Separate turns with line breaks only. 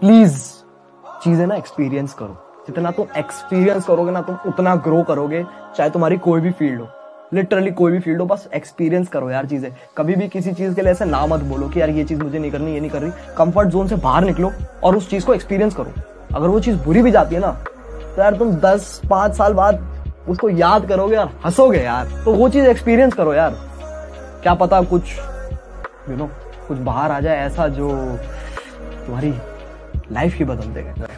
Please चीज़ें ना experience करो। जितना तुम एक्सपीरियंस करोगे ना, तुम उतना ग्रो करोगे, चाहे तुम्हारी कोई भी फ़ील्ड हो। लिटरली कोई भी फ़ील्ड हो, बस एक्सपीरियंस करो यार चीज़ें। कभी भी किसी चीज़ के लिए ऐसे ना मत बोलो कि यार ये चीज़ मुझे नहीं करनी, ये नहीं करनी। कंफर्ट जोन से बाहर निकलो और उस चीज़ को एक्सपीरियंस करो। अगर वो चीज़ बुरी भी जाती है ना तो यार तुम दस, पाँच साल बाद उसको याद करोगे और हंसोगे यार। तो वो चीज़ एक्सपीरियंस करो यार। क्या पता कुछ यू नो कुछ बाहर आ जाए ऐसा जो तुम्हारी लाइफ ही बदल देगा।